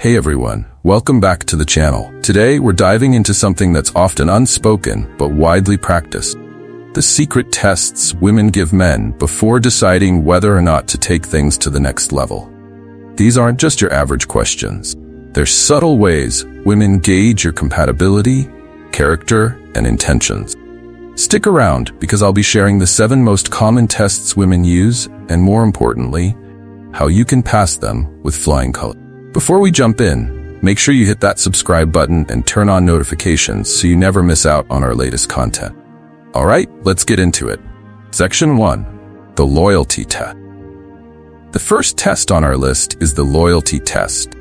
Hey everyone, welcome back to the channel. Today we're diving into something that's often unspoken but widely practiced. The secret tests women give men before deciding whether or not to take things to the next level. These aren't just your average questions. They're subtle ways women gauge your compatibility, character, and intentions. Stick around because I'll be sharing the seven most common tests women use and more importantly, how you can pass them with flying colors. Before we jump in, make sure you hit that subscribe button and turn on notifications so you never miss out on our latest content. Alright, let's get into it. Section 1. The Loyalty Test. The first test on our list is the loyalty test.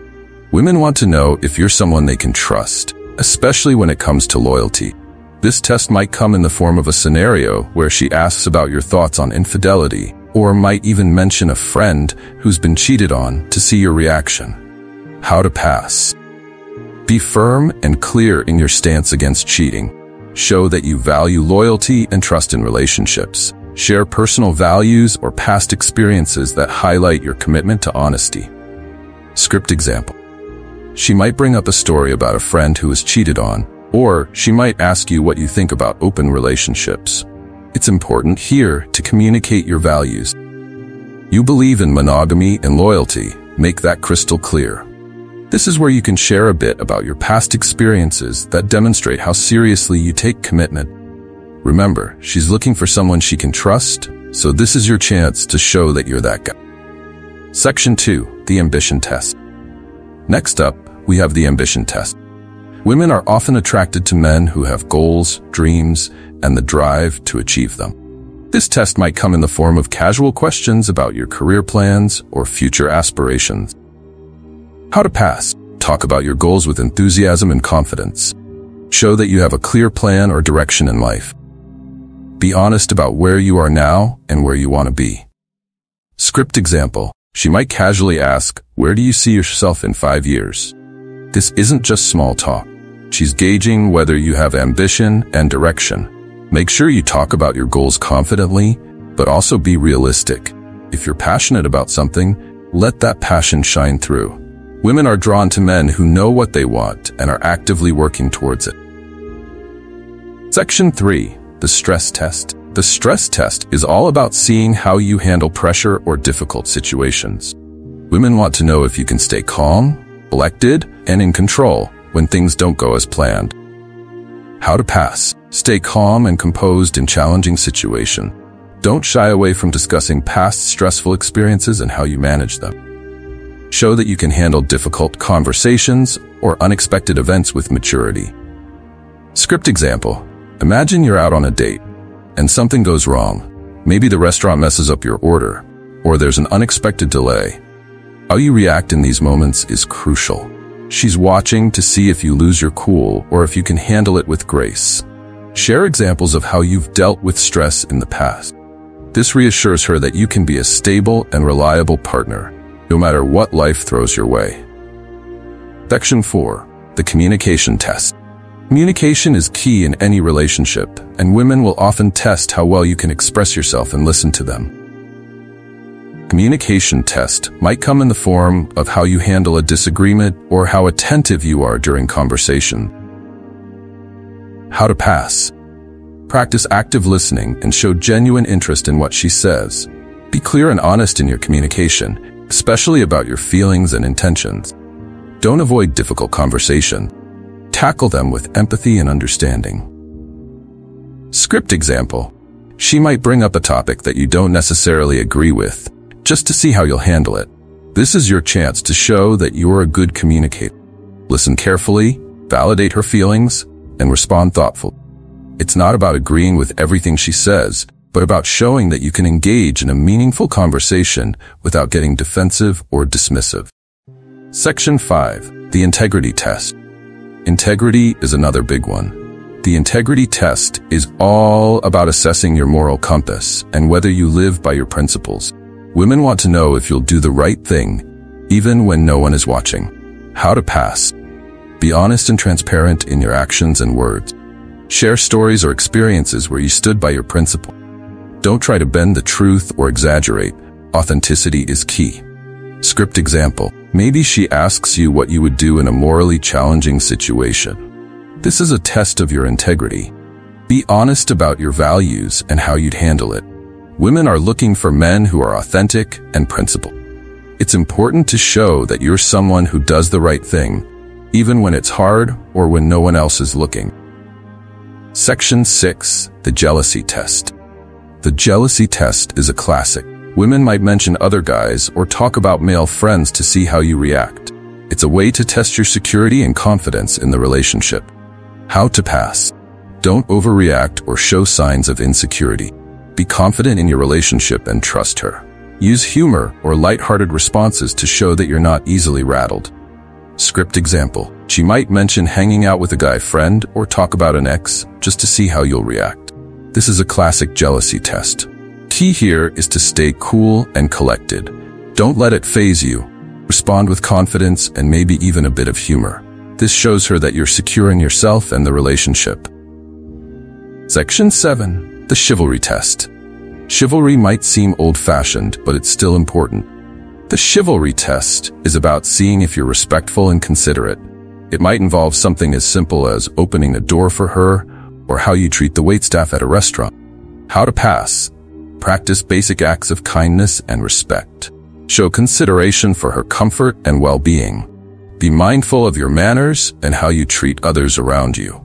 Women want to know if you're someone they can trust, especially when it comes to loyalty. This test might come in the form of a scenario where she asks about your thoughts on infidelity, or might even mention a friend who's been cheated on to see your reaction. How to pass. Be firm and clear in your stance against cheating. Show that you value loyalty and trust in relationships. Share personal values or past experiences that highlight your commitment to honesty. Script example. She might bring up a story about a friend who was cheated on, or she might ask you what you think about open relationships. It's important here to communicate your values. You believe in monogamy and loyalty. Make that crystal clear. This is where you can share a bit about your past experiences that demonstrate how seriously you take commitment. Remember, she's looking for someone she can trust, so this is your chance to show that you're that guy. Section 2. The Ambition Test. Next up, we have the Ambition Test. Women are often attracted to men who have goals, dreams, and the drive to achieve them. This test might come in the form of casual questions about your career plans or future aspirations. How to pass. Talk about your goals with enthusiasm and confidence. Show that you have a clear plan or direction in life. Be honest about where you are now and where you want to be. Script example. She might casually ask, where do you see yourself in five years? This isn't just small talk. She's gauging whether you have ambition and direction. Make sure you talk about your goals confidently, but also be realistic. If you're passionate about something, let that passion shine through. Women are drawn to men who know what they want and are actively working towards it. Section 3. The Stress Test. The stress test is all about seeing how you handle pressure or difficult situations. Women want to know if you can stay calm, collected, and in control when things don't go as planned. How to pass. Stay calm and composed in challenging situations. Don't shy away from discussing past stressful experiences and how you manage them. Show that you can handle difficult conversations or unexpected events with maturity. Script example. Imagine you're out on a date and something goes wrong. Maybe the restaurant messes up your order or there's an unexpected delay. How you react in these moments is crucial. She's watching to see if you lose your cool or if you can handle it with grace. Share examples of how you've dealt with stress in the past. This reassures her that you can be a stable and reliable partner no matter what life throws your way. Section 4. The Communication Test. Communication is key in any relationship, and women will often test how well you can express yourself and listen to them. Communication test might come in the form of how you handle a disagreement or how attentive you are during conversation. How to pass. Practice active listening and show genuine interest in what she says. Be clear and honest in your communication especially about your feelings and intentions. Don't avoid difficult conversation. Tackle them with empathy and understanding. Script example. She might bring up a topic that you don't necessarily agree with, just to see how you'll handle it. This is your chance to show that you're a good communicator. Listen carefully, validate her feelings, and respond thoughtfully. It's not about agreeing with everything she says, but about showing that you can engage in a meaningful conversation without getting defensive or dismissive. Section 5. The Integrity Test. Integrity is another big one. The integrity test is all about assessing your moral compass and whether you live by your principles. Women want to know if you'll do the right thing, even when no one is watching. How to pass. Be honest and transparent in your actions and words. Share stories or experiences where you stood by your principle. Don't try to bend the truth or exaggerate. Authenticity is key. Script example. Maybe she asks you what you would do in a morally challenging situation. This is a test of your integrity. Be honest about your values and how you'd handle it. Women are looking for men who are authentic and principled. It's important to show that you're someone who does the right thing, even when it's hard or when no one else is looking. Section 6. The Jealousy Test. The jealousy test is a classic. Women might mention other guys or talk about male friends to see how you react. It's a way to test your security and confidence in the relationship. How to pass. Don't overreact or show signs of insecurity. Be confident in your relationship and trust her. Use humor or light-hearted responses to show that you're not easily rattled. Script example. She might mention hanging out with a guy friend or talk about an ex just to see how you'll react. This is a classic jealousy test. Key here is to stay cool and collected. Don't let it phase you. Respond with confidence and maybe even a bit of humor. This shows her that you're secure in yourself and the relationship. Section 7. The Chivalry Test. Chivalry might seem old-fashioned, but it's still important. The chivalry test is about seeing if you're respectful and considerate. It might involve something as simple as opening a door for her or how you treat the waitstaff at a restaurant. How to pass. Practice basic acts of kindness and respect. Show consideration for her comfort and well-being. Be mindful of your manners and how you treat others around you.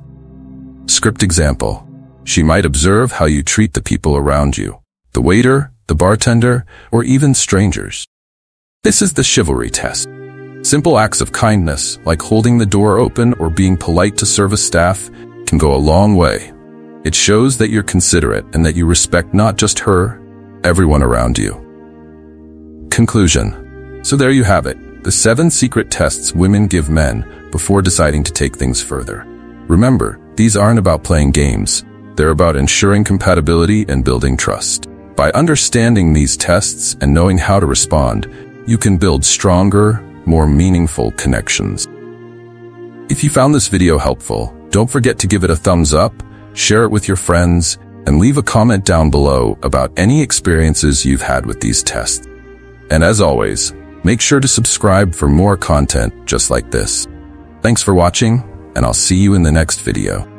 Script example. She might observe how you treat the people around you, the waiter, the bartender, or even strangers. This is the chivalry test. Simple acts of kindness, like holding the door open or being polite to service staff, can go a long way. It shows that you're considerate and that you respect not just her, everyone around you. Conclusion. So there you have it, the seven secret tests women give men before deciding to take things further. Remember, these aren't about playing games. They're about ensuring compatibility and building trust. By understanding these tests and knowing how to respond, you can build stronger, more meaningful connections. If you found this video helpful, don't forget to give it a thumbs up, share it with your friends, and leave a comment down below about any experiences you've had with these tests. And as always, make sure to subscribe for more content just like this. Thanks for watching, and I'll see you in the next video.